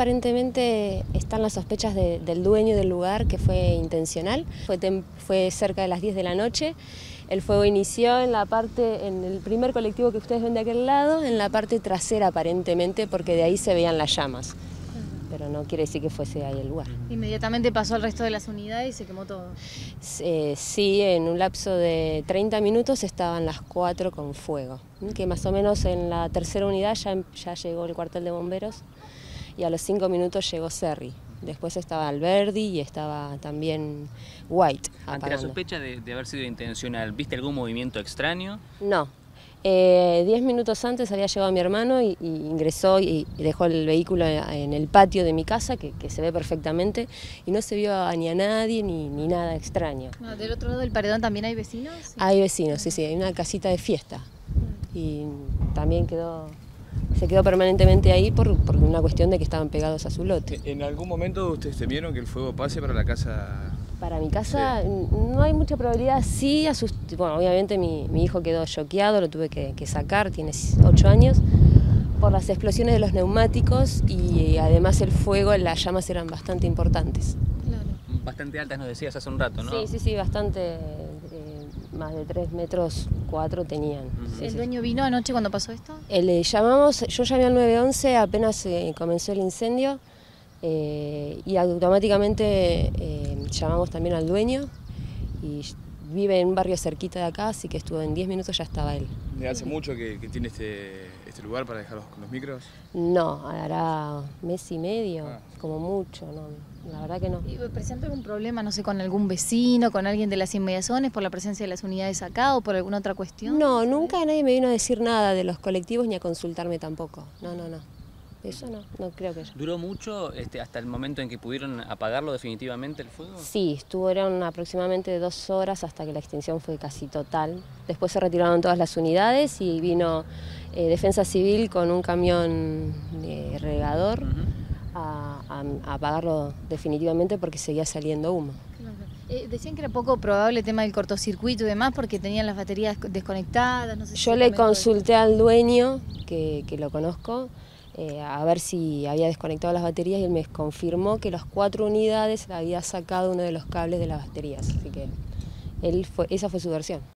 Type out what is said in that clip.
Aparentemente están las sospechas del dueño del lugar que fue intencional. Fue, fue cerca de las 10 de la noche. El fuego inició en la parte, en el primer colectivo que ustedes ven de aquel lado, en la parte trasera aparentemente, porque de ahí se veían las llamas pero no quiere decir que fuese ahí el lugar. Inmediatamente pasó al resto de las unidades y se quemó todo. Eh, sí, en un lapso de 30 minutos estaban las cuatro con fuego, que más o menos en la tercera unidad ya, ya llegó el cuartel de bomberos y a los cinco minutos llegó Serri. Después estaba Alberdi y estaba también White. Ante la sospecha de, de haber sido intencional, ¿viste algún movimiento extraño? No, eh, diez minutos antes había llegado mi hermano y, ingresó y, dejó el vehículo en el patio de mi casa, que, se ve perfectamente, y no se vio ni a nadie ni, nada extraño. ¿Del otro lado del paredón también hay vecinos? Hay vecinos, sí, sí, hay una casita de fiesta. Y también quedó, se quedó permanentemente ahí por, por una cuestión de que estaban pegados a su lote. ¿En algún momento ustedes temieron que el fuego pase para la casa para mi casa no hay mucha probabilidad, sí, bueno, obviamente mi, hijo quedó choqueado, lo tuve que, sacar, tiene 8 años, por las explosiones de los neumáticos y además el fuego, las llamas eran bastante importantes. Claro. Bastante altas nos decías hace un rato, ¿no? Sí, sí, sí, bastante, eh, más de 3 metros 4 tenían. ¿El dueño vino anoche cuando pasó esto? Le llamamos, yo llamé al 911 apenas eh, comenzó el incendio eh, y automáticamente llamamos también al dueño y vive en un barrio cerquita de acá, así que estuvo en 10 minutos ya estaba él. ¿Hace mucho que, tiene este, este, lugar para dejar con los micros? No, hará mes y medio, ah. como mucho, no, la verdad que no. ¿Y presenta algún problema, no sé, con algún vecino, con alguien de las inmediaciones, por la presencia de las unidades acá o por alguna otra cuestión? No, nunca nadie me vino a decir nada de los colectivos ni a consultarme tampoco, no, no, no. Eso no, no creo que yo. ¿Duró mucho este, hasta el momento en que pudieron apagarlo definitivamente el fuego? Sí, estuvieron aproximadamente dos horas hasta que la extinción fue casi total. Después se retiraron todas las unidades y vino eh, Defensa Civil con un camión de regador a, apagarlo definitivamente porque seguía saliendo humo. Eh, decían que era poco probable el tema del cortocircuito y demás porque tenían las baterías desconectadas. No sé Yo le consulté al dueño, que, que lo conozco, eh, a ver si había desconectado las baterías y él me confirmó que las cuatro unidades había sacado uno de los cables de las baterías. Así que él fue, esa fue su versión.